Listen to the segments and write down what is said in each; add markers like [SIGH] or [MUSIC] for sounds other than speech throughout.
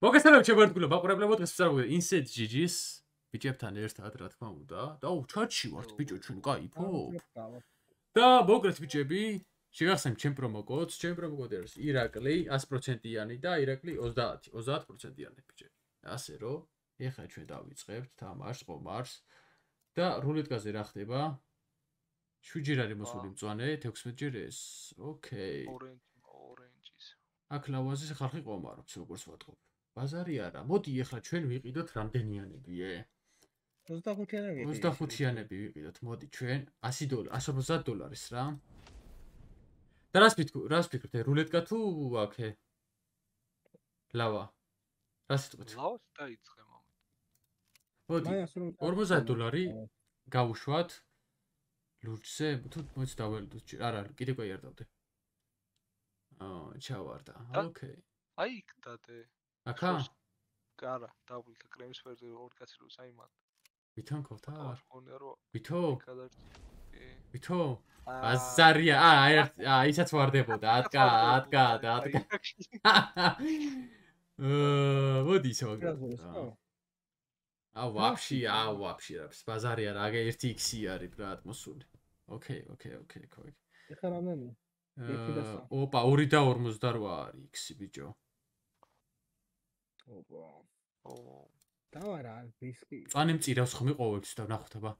მოგესალმებით შემოერთგულო მაყურებლებო დღეს ვწარმოგვიდეთ Inside GG-ის ბიჭებთან ერთად რა თქმა უნდა. და ჩატში ვართ ბიჭო ჩვენ кайფობ და მოგრეთ ბიჭები შეგახსენებ ჩემ პრომოკოდს ჩემ პრომოკოდი არის ირაკლი 100%-იანი და ირაკლი 30 30%-იანი ბიჭები. ასე რომ ეხლა ჩვენ დავიწყებთ თამაშს ყომარს და რულეტკაზე რა ხდება? 7 ჯერ არის მოსული მწვანე 16 ჯერ ეს ოკეი ორენჯის აქ ლავაზის ხალხი ყომარობს როგორც ვატყობ. ბაზარი არა. მოდი ახლა ჩვენ ვიყიდოთ რამდენიანებიე? 25-იანები. 25-იანები ვიყიდოთ. მოდი ჩვენ 100 დოლარი, 150 დოლარის რა. და რას ფიქრობ? რას ფიქრობთ? რულეტკა თუ აქე? ლავა. რას თქვით? ლავას დაიწყე მომენტ. მოდი 50 დოლარი გავუშვათ ლურჯზე, თუ მოიც დაველდოთ. არა, კიდე ყი არ დავდე. აა, ჩავარდა. ოკეი. აი, დადე. აკა? კარა, დაბლთა კრემის ფერზე ორი კაცი რო საიმან. ვითომ ყოფთა? ხონია რო. ვითო? ვითო? აზარია, აა, აი, ისაც ვარდებოდა, [LAUGHS] ატკა, ატკა, ატკა. აა, [LAUGHS] მოდი ისე აა, ვაფში, აა, ვაფში, რა, ბაზარი არა, აგე 1x-ი არის ბრატ მოსული. ოკეი, ოკეი, ოკეი, კოი. ეხლა რამდენი? აა, ოპა, 2 და 48 არის x-ი ბიჭო. ოპა. ო. დავარა დისკი. წანე მწირავს ხმი ყოველთვის და ნახოთება.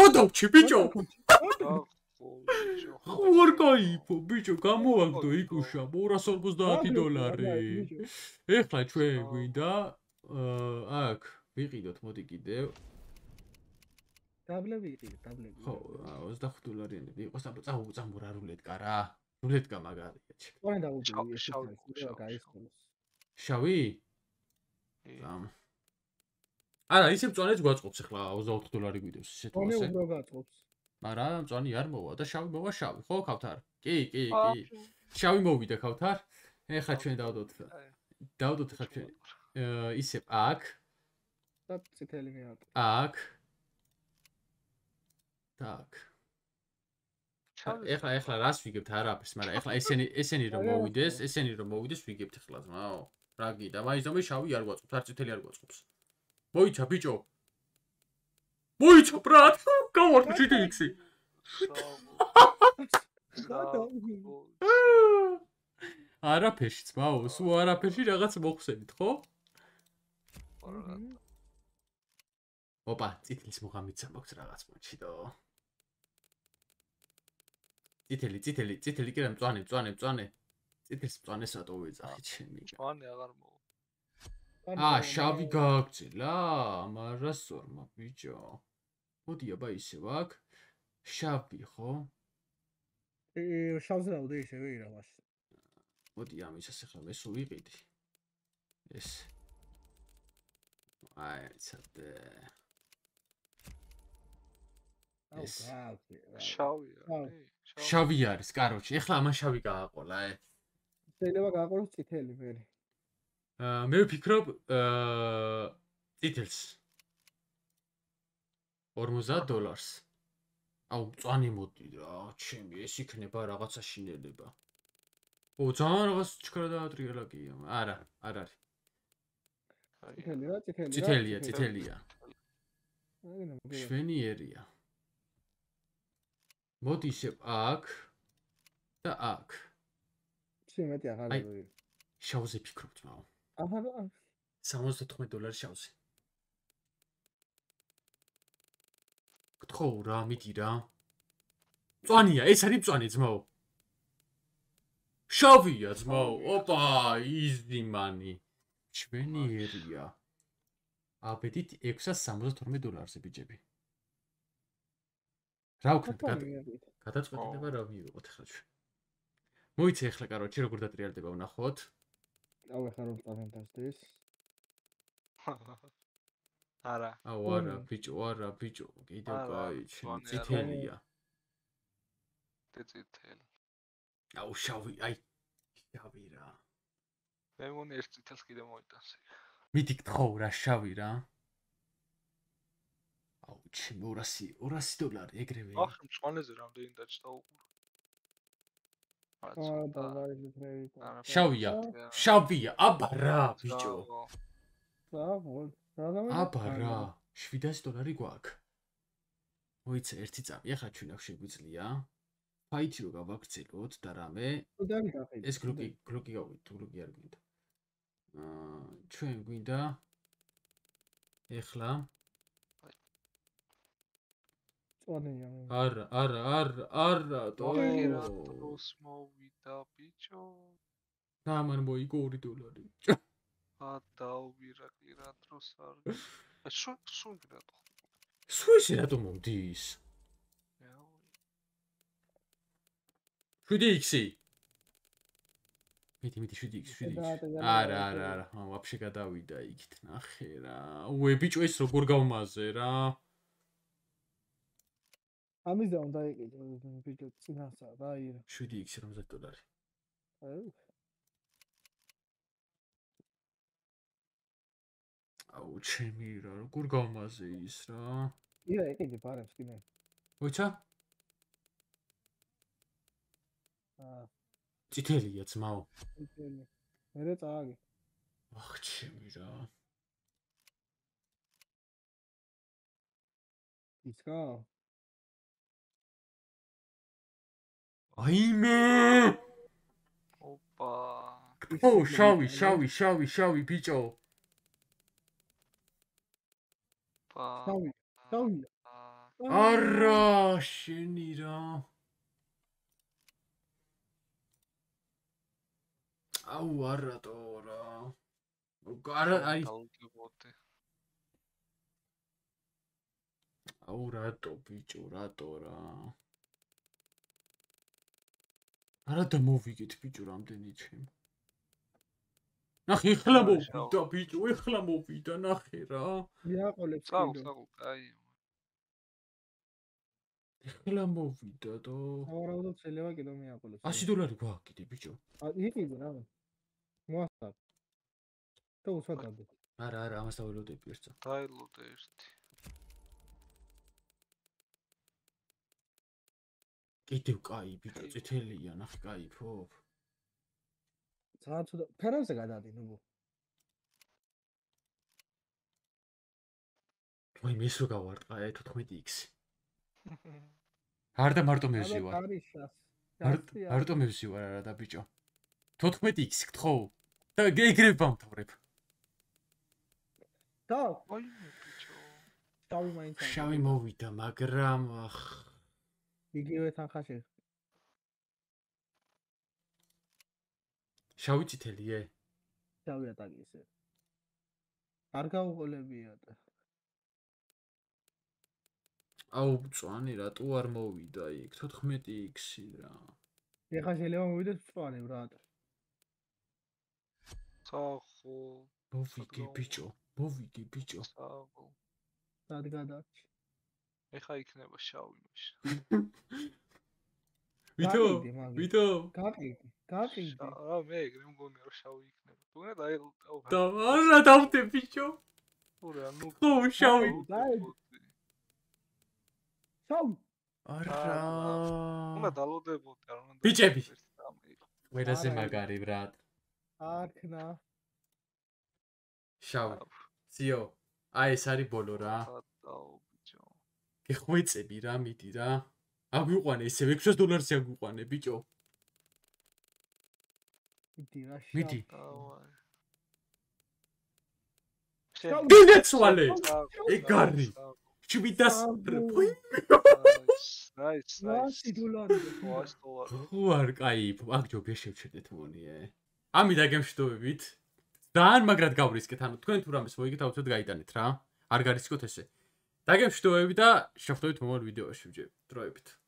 გადავჩი ბიჭო. ხوار кайფო ბიჭო გამოვაგდო იკუშა 250 დოლარი. ეხლა ჩვენ გვინდა აქ ვიყიდოთ მოდი კიდევ. დაბლები იყიდე, დაბლები. ხო, 25 დოლარიანი იყოს, აბა წამო, წამო რა რულეტკა რა. რულეტკა მაგარია. თქვენ დაუჭირეთ. გაიხსნეს. შავი? ამ. არა, ისე მწვანეც გვაწყობს ახლა 24 დოლარი გვიდევს ისე თუ ასე. მწვანე უფრო გაწყობს. მაგრამ მწვანე არ მოვა და შავი მოვა შავი, ხო, ქავთარ? კი, კი, კი. შავი მოვიდა ქავთარ. ეხლა ჩვენ დავდოთ. დავდოთ ახლა ჩვენ. აა ისე აქ. და წითელი მეატო. აქ. так. ეხლა ეხლა რას ვიგებთ არაფერს, მაგრამ ეხლა ესენი ესენი რომ მოვიდეს, ესენი რომ მოვიდეს ვიგებთ ეხლა ძმაო. რაგი და მაინც და მე შავი არ გვაწყობს, არ წითელი არ გვაწყობს. მოიცა ბიჭო. მოიცა ბრატ, გავარდი GTX-ი. არაფერში ძმაო, სულ არაფერში რაღაც მოხსენით, ხო? ოპა, წითლის მოგამიცა მოქს რაღაც მოჩიდო. წითელი, წითელი, წითელი კი რა მწვანე, მწვანე, მწვანე. წითელს მწვანეს რატო ვეძახი ჩემი? მწვანე აღარ მოვა. აა, შავი გააგწილა, მაგრამ სორმა ბიჭო. მოდი აბა ისე ვაკ. შავი ხო? ე, შავზე დავდე ისე ვეირა მას. მოდი ამისას ახლა მე სულ ვიყიდი. ეს. აი, ცოტა. აუ, შავია. შავი არის, კაროჩი, ახლა ამან შავი გააყოლა, ე. შეიძლება გააყოლოს წითელი მე. აა მე ვფიქრობ აა წითელს 50 დოლარს. აუ წვანი მოდი რა, ჩემი ეს იქნება რაღაცა შინელება. ო ძალიან რაღაც ჩქარა დაატრიალა კი, არა, არ არის. წითელია, წითელია. წითელია, წითელია. შვენიერია. მოდი ისე აქ და აქ. შემეტი აღარ არის. შავზე ფიქრობთ მაო. აჰა. 75 დოლარი შავზე. გთხოვ რა, მიდი რა. წვანია, ეს არის წვანი ძმაო. შავია ძმაო. ოპა, იზი მანი. ჩვენიერია. აბედით 672 დოლარზე ბიჭები. რა ვქნათ? გადაწყვეტინება რა მივიღოთ ახლა ჩვენ? მოიცე ახლა კაროჩი როგორ დატრიალდება ვნახოთ. აუ ახლა რომ წავენდასდეს. [LAUGHS] არა. აუ არა, ბიჭო, არა, ბიჭო, კიდევ კაი, წითელია. წითელი. აუ შავი, აი შავი რა. მე მგონი ეს წითელს კიდე მოიტანს. მიდი გთხოვ რა შავი რა. აუ ჩი 200 200 დოლარი ეგრევე. ახ მწვანეზე რამდენი დაჭდა უყურ. შავია. შავია. აბა რა, ბიჭო. აბა რა. 700 დოლარი გვაქვს. მოიცა ერთი წამი, ახლა ჩვენ აქ შეგვიძლია ფაითი რო გავაქცელოთ და რამე. ეს გლოკი, გლოკი გავიდ, გლოკი არ გვინდა. აა, ჩვენ გვინდა ეხლა წვანია. არა, არა, არა, არა, დოს მოვიდა ბიჭო. და მან მოიგო 2 დოლარი. ა დაუვირაკლი რა დროს არ. სულ სულ რატო? სულ ეს რატო მომდის? 7x-ი. მეტი მეტი 7x 7x. არა, არა, არა, ვაფშე გადავიდა იქით, ნახე რა. უე ბიჭო ეს როგორ გავმაზე რა? ამის და უნდა იყიდო ბიჭო წინასა რა ირ 7x 50 დოლარი. აუ. ჩემი რა როგორ გამაზე ის რა. ირა იყიდი პარებს კიდე ოიცა აა წითელია ძმაო. წითელი. მერე წააგი ახ ჩემი რა. ისკა აიმე! ოპა. ო შავი შავი შავი შავი ბიჭო. პა შავი შავი. არა შენი რა. აუ არა ტორა არა აი. აუ რატო ბიჭო რატო რა არა და მოვიგეთ ბიჭო რამდენი ჩემ ნახე ეხლა მოვიდა ბიჭო ეხლა მოვიდა ნახე რა. მიაყოლებს წაულ წაულ აი. ეხლა მოვიდა და ავარავდო შეიძლება კიდე მიაყოლებს. 100 დოლარი გვაქვს კიდე ბიჭო იყიდე რა? მოასწარ. თუ უსვადადო არა არა ამას დავილოდები ერთსა დაილოდე ერთი კიდევ კაი ბიჭო წითელია ნახე კაი ფო ძალიან ცუდა ფერანზე გადადი ნუ. ვაი მის რო გავარტყა 14x არ და მარტო მევზი ვარ. მარტო მევზი ვარ არა და ბიჭო. 14x გთხოვ. და ეგრევე ბამთავრებ და ვაი ბიჭო. შავი მაინც შავი მოვიდა მაგრამ ახ იგივე თანხაში. შავი წითელიე შავი ატაკი ესე არ გაუყოლებია და. აუ წვანი რატო არ მოვიდა იქ? 14x-ი რა. ეხა შეიძლება მოვიდეს წვანი ბრატ სახო მოვიგე ბიჭო მოვიგე ბიჭო. სახო სად გადარჩი ეხა იქნება შავი მაშინ. ვითო? ვითო? გაყიდი, გაყიდი. აა მე ეგრე მგონია რომ შავი იქნება. თუნდაც დაი და არა დავდე ბიჭო. ურა ნუ ხო შავი. შავი. არა. უნდა დალოდებოდი არ უნდა. ბიჭები. ვერაზე მაგარი ბრატ. არქნა. შავი. ძიო. აი ეს არის ბოლო რა. ეხვეწები რა მიდი რა. აგვიყვანე ესე 600 დოლარზე აგვიყვანე ბიჭო. მიდი რა მიდი დინეცვალე ეგარი ჩვიდას ნაის ნაის დოლარი ხო არ კაი აქ ჯობია შევჩერდეთ მონიე ამი დაგემშვიდობებით. ძალიან მაგრად გავრისკეთ ანუ თქვენ თუ რამეს მოიგეთ აუცილებლად გაიტანეთ რა. არ გარისკოთ ესე დაგემშვიდობები და შეხვდებით მომავალ ვიდეოში ვჯერ დროებით